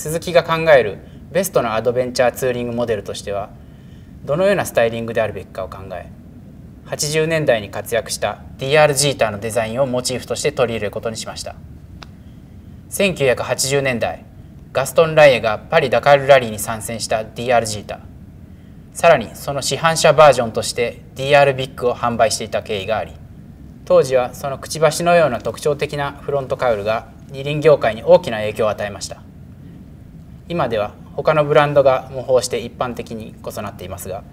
鈴木が考えるベストのアドベンチャーツーリングモデルとしてはどのようなスタイリングであるべきかを考え80年代に活躍した DR ジーターのデザインをモチーフとして取り入れることにしました。1980年代ガストン・ライエがパリ・ダカールラリーに参戦した DR ジーターさらにその市販車バージョンとして DR ビッグを販売していた経緯があり当時はそのくちばしのような特徴的なフロントカウルが二輪業界に大きな影響を与えました。今では他のブランドが模倣して一般的に異なっていますが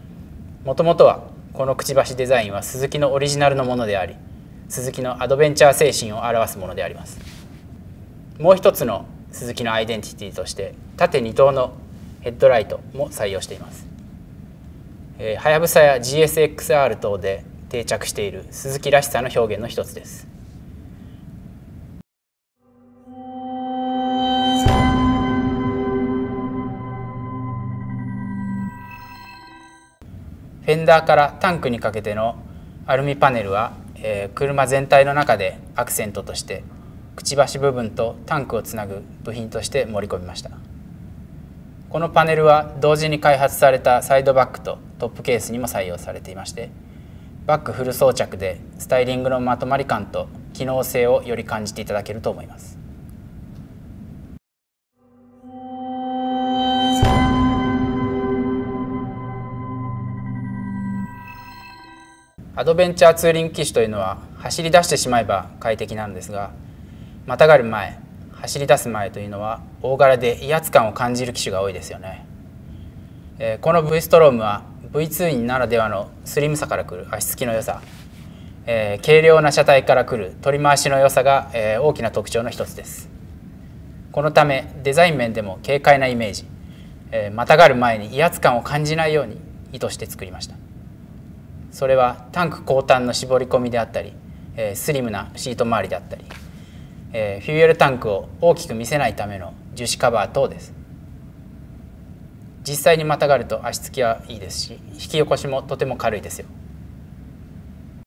もともとはこのくちばしデザインは鈴木のオリジナルのものであり鈴木のアドベンチャー精神を表すものであります。もう一つの鈴木のアイデンティティとして縦2灯のヘッドライトも採用しています。はやぶさや GSXR 等で定着している鈴木らしさの表現の一つです。フェンダーからタンクにかけてのアルミパネルは、え、車全体の中でアクセントとしてくちばし部分とタンクをつなぐ部品として盛り込みました。このパネルは同時に開発されたサイドバッグとトップケースにも採用されていましてバッグフル装着でスタイリングのまとまり感と機能性をより感じていただけると思います。アドベンチャーツーリング機種というのは走り出してしまえば快適なんですがまたがる前走り出す前というのは大柄で威圧感を感じる機種が多いですよね、えー、この V ストロームは V2 インならではのスリムさからくる足つきの良さ、えー、軽量な車体からくる取り回しの良さが、えー、大きな特徴の一つです。このためデザイン面でも軽快なイメージ、えまたがる前に威圧感を感じないように意図して作りました。それはタンク後端の絞り込みであったり、えー、スリムなシート周りであったり、えー、フューエルタンクを大きく見せないための樹脂カバー等です。実際にまたがると足つきはいいですし引き起こしもとても軽いですよ。